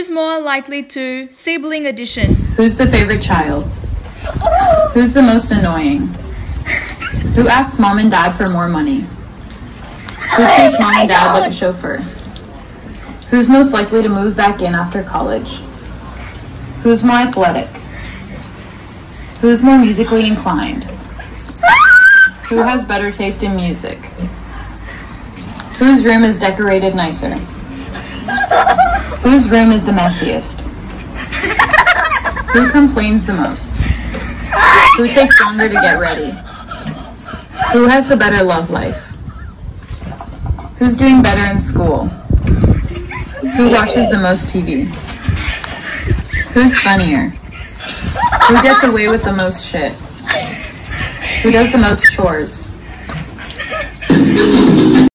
is more likely to sibling edition? Who's the favorite child? Who's the most annoying? Who asks mom and dad for more money? Who treats mom and dad like a chauffeur? Who's most likely to move back in after college? Who's more athletic? Who's more musically inclined? Who has better taste in music? Whose room is decorated nicer? Whose room is the messiest? Who complains the most? Who takes longer to get ready? Who has the better love life? Who's doing better in school? Who watches the most TV? Who's funnier? Who gets away with the most shit? Who does the most chores?